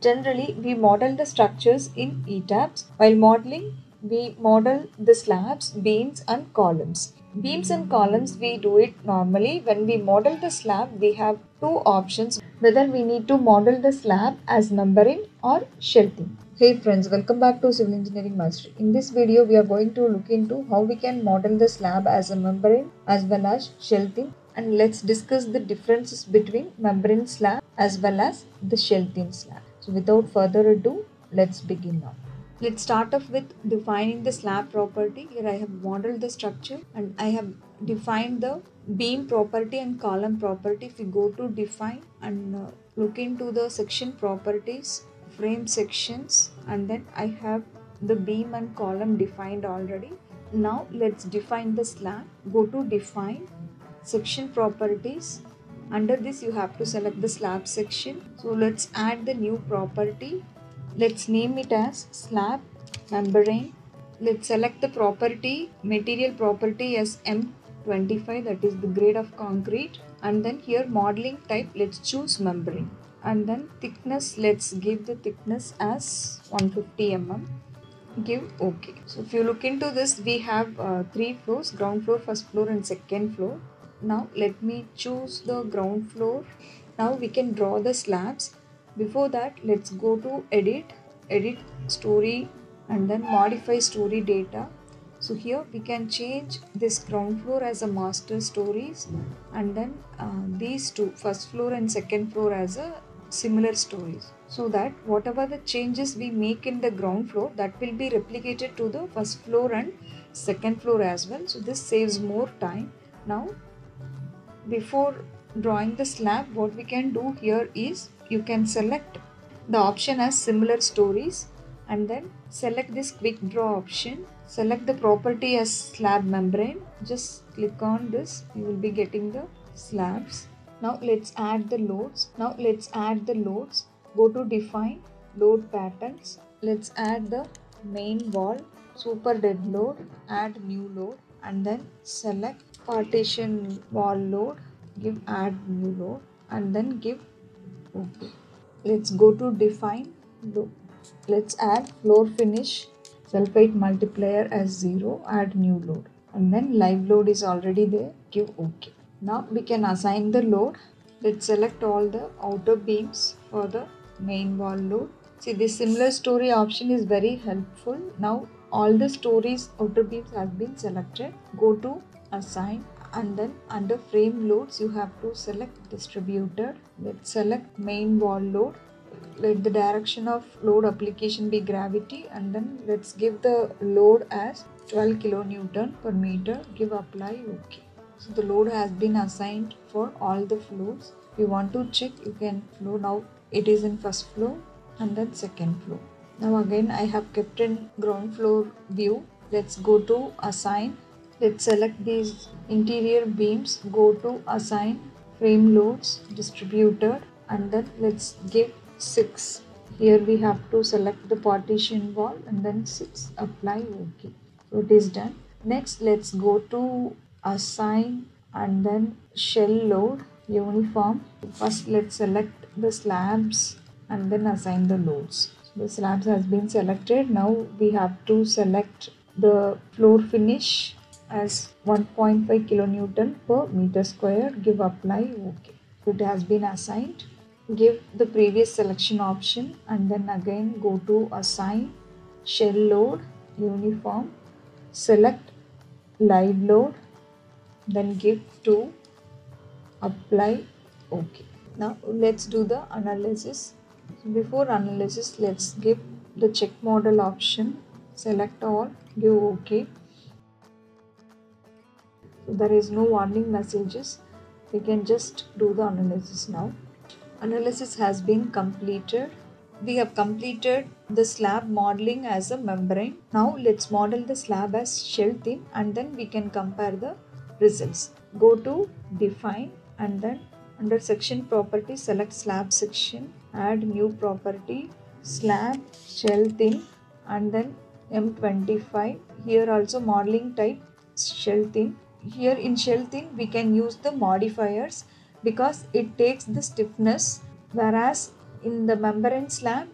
Generally, we model the structures in ETABS. While modeling, we model the slabs, beams and columns. Beams and columns, we do it normally. When we model the slab, we have two options whether we need to model the slab as membrane or shell thin. Hey friends, welcome back to Civil Engineering Mastery. In this video, we are going to look into how we can model the slab as a membrane as well as shell thin and let's discuss the differences between membrane slab as well as the shell thin slab. So without further ado, let's begin now. Let's start off with defining the slab property. Here I have modeled the structure and I have defined the beam property and column property. If we go to define and uh, look into the section properties, frame sections and then I have the beam and column defined already. Now let's define the slab. Go to define section properties. Under this you have to select the slab section. So let's add the new property. Let's name it as slab membrane. Let's select the property, material property as M25 that is the grade of concrete. And then here modeling type let's choose membrane. And then thickness let's give the thickness as 150 mm give ok so if you look into this we have uh, three floors ground floor first floor and second floor now let me choose the ground floor. Now we can draw the slabs. Before that let's go to edit edit story and then modify story data. So here we can change this ground floor as a master stories and then uh, these two first floor and second floor as a similar stories. So that whatever the changes we make in the ground floor that will be replicated to the first floor and second floor as well. So this saves more time. Now before drawing the slab what we can do here is you can select the option as similar stories and then select this quick draw option. Select the property as slab membrane. Just click on this. You will be getting the slabs. Now let's add the loads. Now let's add the loads. Go to define load patterns. Let's add the main wall super dead load add new load and then select partition wall load give add new load and then give okay let's go to define load. let's add floor finish self weight multiplier as 0 add new load. And then live load is already there give ok. Now we can assign the load. Let's select all the outer beams for the main wall load. See this similar story option is very helpful. Now all the stories outer beams have been selected. Go to assign and then under frame loads you have to select distributed let's select main wall load let the direction of load application be gravity and then let's give the load as 12 kilonewton per meter give apply ok so the load has been assigned for all the floors if you want to check you can flow now it is in first floor and then second floor now again i have kept in ground floor view. Let's go to assign let's select these interior beams go to assign frame loads distributed and then let's give 6 here we have to select the partition wall and then 6 apply ok. So it is done. Next let's go to assign and then shell load uniform. First let's select the slabs and then assign the loads. So the slabs has been selected. Now we have to select the floor finish as 1.5 kilonewton per meter square give apply ok it has been assigned give the previous selection option and then again go to assign shell load uniform select live load then give to apply ok now let's do the analysis. Before analysis let's give the check model option select all give ok there is no warning messages we can just do the analysis now analysis has been completed. We have completed the slab modeling as a membrane. Now let's model the slab as shell thin and then we can compare the results. Go to define and then under section property select slab section add new property slab shell thin and then M25 here also modeling type shell thin here in shell thin we can use the modifiers because it takes the stiffness whereas in the membrane slab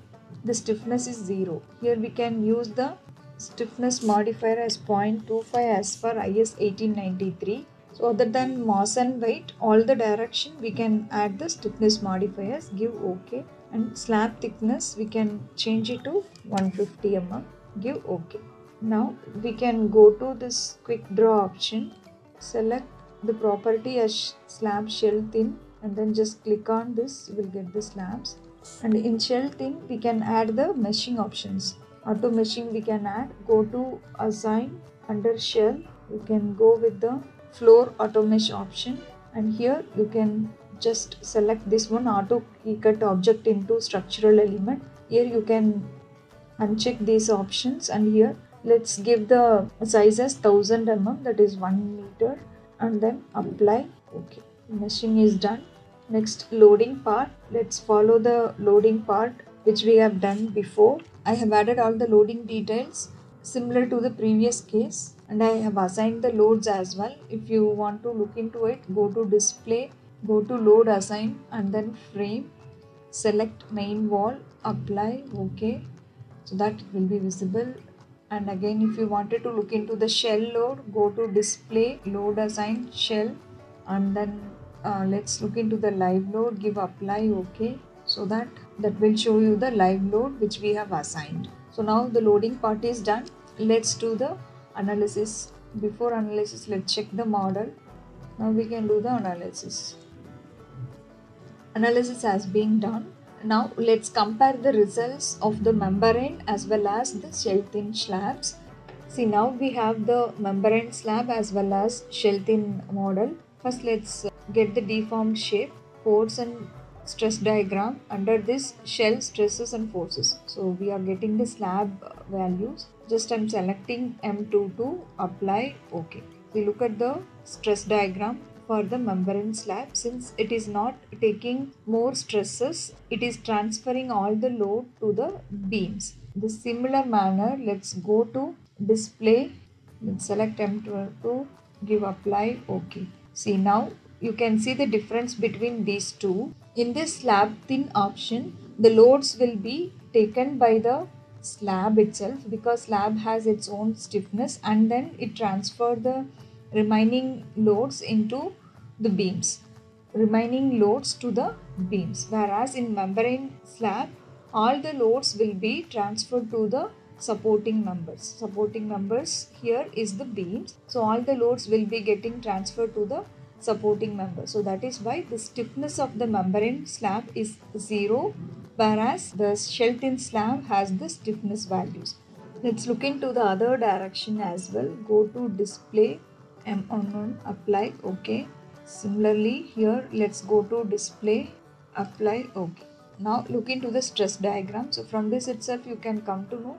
the stiffness is 0. Here we can use the stiffness modifier as 0.25 as per IS 1893. So other than mass and weight, all the direction we can add the stiffness modifiers, give OK and slab thickness we can change it to 150 mm, give OK. Now we can go to this quick draw option, select the property as slab shell thin and then just click on this, you will get the slabs. And in shell thin we can add the meshing options. Auto meshing we can add go to assign under shell you can go with the floor auto mesh option. And here you can just select this one auto cookie cut object into structural element. Here you can uncheck these options and here let's give the size as 1000 mm that is 1 meter and then apply okay meshing is done Next loading part. Let's follow the loading part which we have done before. I have added all the loading details similar to the previous case and I have assigned the loads as well. If you want to look into it, go to display, go to load assign and then frame, select main wall, apply, OK. So that will be visible and again if you wanted to look into the shell load, go to display, load assign, shell and then uh, let's look into the live load give apply okay so that that will show you the live load which we have assigned. So now the loading part is done. Let's do the analysis. Before analysis let's check the model. Now we can do the analysis. Analysis has been done now let's compare the results of the membrane as well as the shell thin slabs see now we have the membrane slab as well as shell thin model first let's uh, get the deformed shape, force and stress diagram under this shell stresses and forces. So we are getting the slab uh, values. Just I'm selecting M22 apply OK. We look at the stress diagram for the membrane slab. Since it is not taking more stresses it is transferring all the load to the beams. The similar manner let's go to display. Let's select m22 give apply ok. See now you can see the difference between these two. In this slab thin option, the loads will be taken by the slab itself because slab has its own stiffness and then it transfer the remaining loads into the beams remaining loads to the beams whereas in membrane slab all the loads will be transferred to the supporting members supporting members here is the beams so all the loads will be getting transferred to the supporting member. So that is why the stiffness of the membrane slab is 0 whereas the shell thin slab has the stiffness values. Let's look into the other direction as well. Go to display M on apply OK. Similarly here let's go to display apply OK. Now look into the stress diagram. So from this itself you can come to know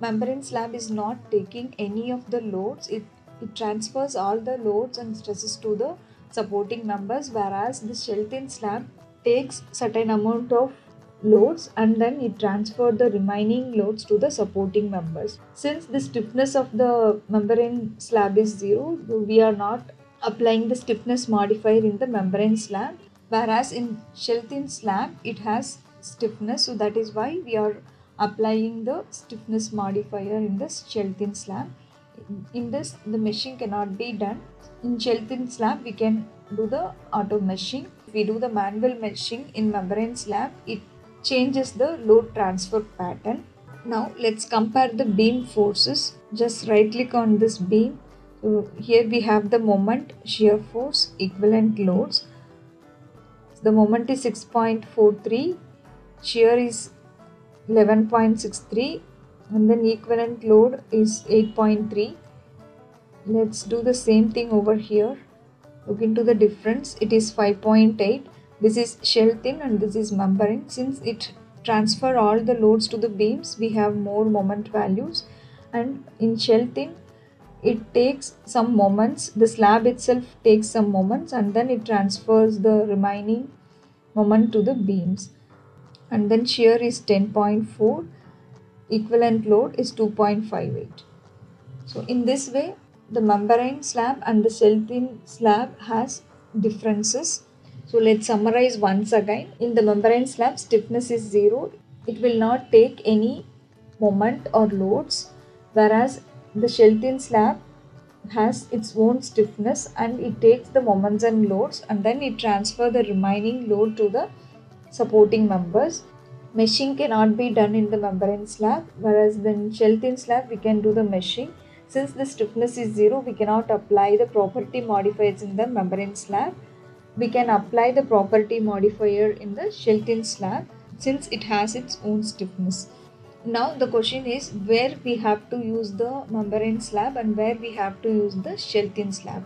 membrane slab is not taking any of the loads. It, it transfers all the loads and stresses to the supporting members whereas the shell thin slab takes certain amount of loads and then it transfer the remaining loads to the supporting members. Since the stiffness of the membrane slab is zero, we are not applying the stiffness modifier in the membrane slab whereas in shell thin slab it has stiffness so that is why we are applying the stiffness modifier in the shell thin slab. In this the meshing cannot be done in shell thin slab we can do the auto meshing if we do the manual meshing in membrane slab it changes the load transfer pattern. Now let's compare the beam forces. Just right click on this beam. So here we have the moment shear force equivalent loads. The moment is 6.43 shear is 11.63 and then equivalent load is 8.3 let's do the same thing over here. Look into the difference. It is 5.8 this is shell thin and this is membrane. Since it transfer all the loads to the beams we have more moment values. And in shell thin it takes some moments. The slab itself takes some moments and then it transfers the remaining moment to the beams. And then shear is 10.4 equivalent load is 2.58 so in this way the membrane slab and the shell thin slab has differences So let's summarize once again. In the membrane slab, stiffness is 0. It will not take any moment or loads. Whereas the shell thin slab has its own stiffness and it takes the moments and loads and then it transfer the remaining load to the supporting members. Meshing cannot be done in the membrane slab whereas in shell thin slab we can do the meshing. Since the stiffness is 0 we cannot apply the property modifiers in the membrane slab. We can apply the property modifier in the shell thin slab since it has its own stiffness. Now the question is where we have to use the membrane slab and where we have to use the shell thin slab.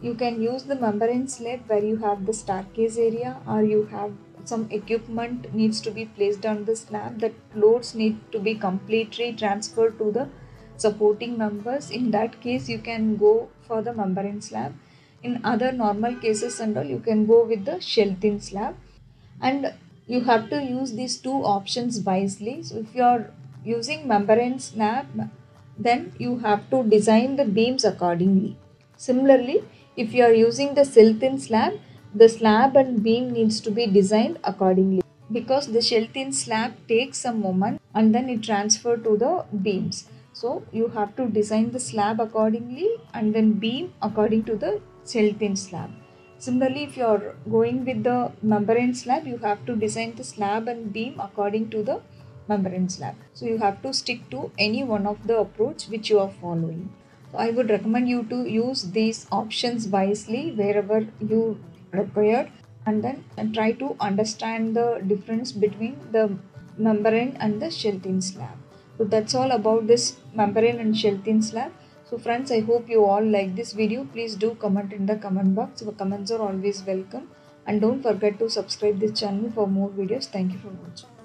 You can use the membrane slab where you have the staircase area or you have some equipment needs to be placed on the slab that loads need to be completely transferred to the supporting members. In that case you can go for the membrane slab. In other normal cases and all you can go with the shell thin slab and you have to use these two options wisely. So if you are using membrane slab then you have to design the beams accordingly. Similarly, if you are using the shell thin slab, the slab and beam needs to be designed accordingly because the shell thin slab takes some moment and then it transfer to the beams. So you have to design the slab accordingly and then beam according to the shell thin slab. Similarly, if you are going with the membrane slab, you have to design the slab and beam according to the membrane slab. So you have to stick to any one of the approach which you are following. So I would recommend you to use these options wisely wherever you required and then try to understand the difference between the membrane and the shell thin slab. So that's all about this membrane and shell thin slab. So friends, I hope you all like this video. Please do comment in the comment box. Your comments are always welcome. And don't forget to subscribe this channel for more videos. Thank you for watching.